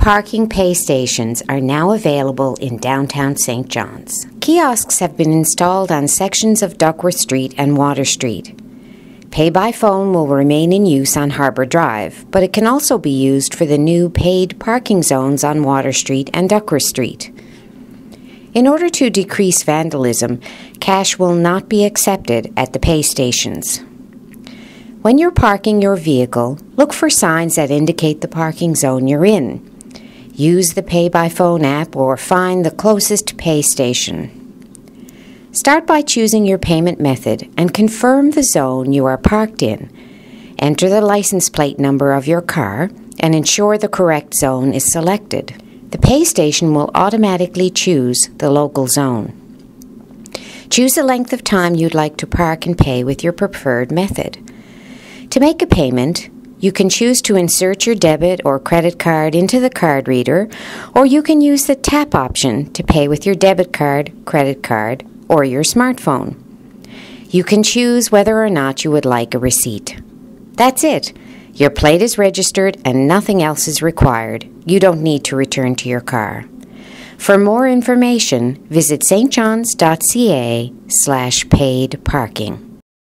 parking pay stations are now available in downtown St. John's. Kiosks have been installed on sections of Duckworth Street and Water Street. Pay by phone will remain in use on Harbor Drive, but it can also be used for the new paid parking zones on Water Street and Duckworth Street. In order to decrease vandalism, cash will not be accepted at the pay stations. When you're parking your vehicle, look for signs that indicate the parking zone you're in. Use the Pay by Phone app or find the closest pay station. Start by choosing your payment method and confirm the zone you are parked in. Enter the license plate number of your car and ensure the correct zone is selected. The pay station will automatically choose the local zone. Choose the length of time you'd like to park and pay with your preferred method. To make a payment, you can choose to insert your debit or credit card into the card reader, or you can use the tap option to pay with your debit card, credit card, or your smartphone. You can choose whether or not you would like a receipt. That's it. Your plate is registered and nothing else is required. You don't need to return to your car. For more information, visit stjohns.ca slash paid parking.